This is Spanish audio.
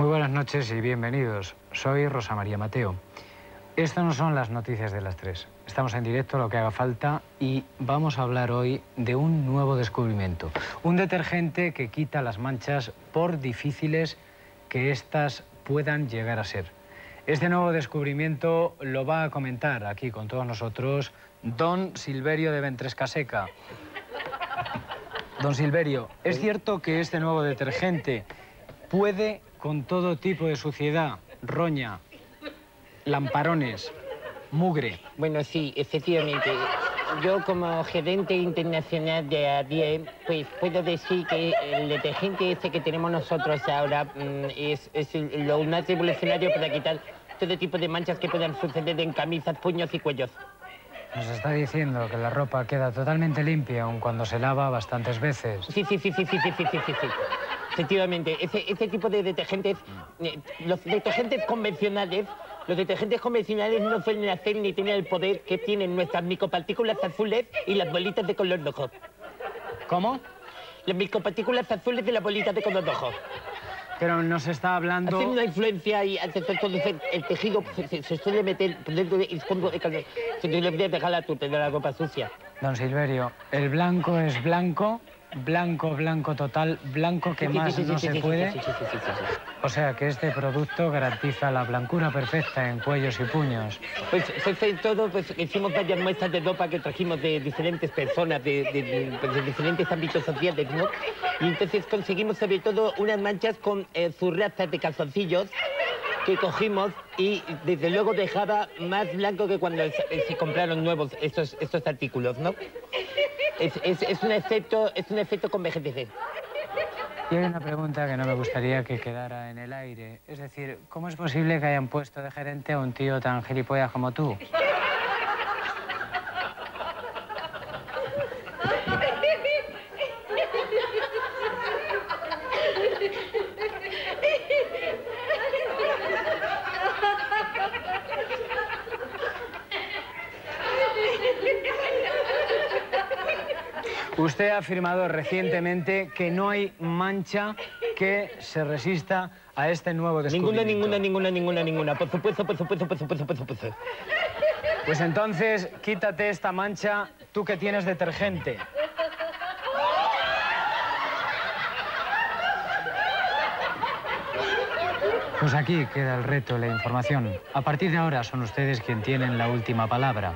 Muy buenas noches y bienvenidos. Soy Rosa María Mateo. Estas no son las noticias de las tres. Estamos en directo, lo que haga falta, y vamos a hablar hoy de un nuevo descubrimiento. Un detergente que quita las manchas por difíciles que éstas puedan llegar a ser. Este nuevo descubrimiento lo va a comentar aquí con todos nosotros don Silverio de Ventrescaseca. Don Silverio, ¿es cierto que este nuevo detergente puede con todo tipo de suciedad, roña, lamparones, mugre. Bueno, sí, efectivamente. Yo como gerente internacional de ADIEM, pues puedo decir que el detergente este que tenemos nosotros ahora mm, es, es lo más revolucionario para quitar todo tipo de manchas que puedan suceder en camisas, puños y cuellos. Nos está diciendo que la ropa queda totalmente limpia, aun cuando se lava bastantes veces. Sí, sí, sí, sí, sí, sí, sí, sí. sí. Efectivamente, ese, ese tipo de detergentes, eh, los detergentes convencionales, los detergentes convencionales no suelen hacer ni tener el poder que tienen nuestras micropartículas azules y las bolitas de color rojo. ¿Cómo? Las micropartículas azules de las bolitas de color rojo. Pero nos está hablando... Hacen una influencia y hace el, tejido se, se, se suele meter dentro del fondo de calor. Se te dejar la de la ropa sucia. Don Silverio, el blanco es blanco, blanco, blanco total, blanco que más no se puede. O sea que este producto garantiza la blancura perfecta en cuellos y puños. Pues, pues en todo, pues hicimos varias muestras de ropa que trajimos de diferentes personas, de, de- pues, de diferentes ámbitos sociales, ¿no? Y entonces conseguimos sobre todo unas manchas con eh, zurrazas de calzoncillos que cogimos y desde luego dejaba más blanco que cuando se, se compraron nuevos estos, estos artículos, ¿no? Es, es- un efecto, es un efecto. Y hay una pregunta que no me gustaría que quedara en el aire. Es decir, ¿cómo es posible que hayan puesto de gerente a un tío tan gilipollas como tú? Usted ha afirmado recientemente que no hay mancha que se resista a este nuevo Ninguna, descubrimiento. ninguna, ninguna, ninguna, ninguna. Por supuesto, por supuesto, por supuesto, por supuesto. Pues entonces, quítate esta mancha, tú que tienes detergente. Pues aquí queda el reto, la información. A partir de ahora son ustedes quien tienen la última palabra.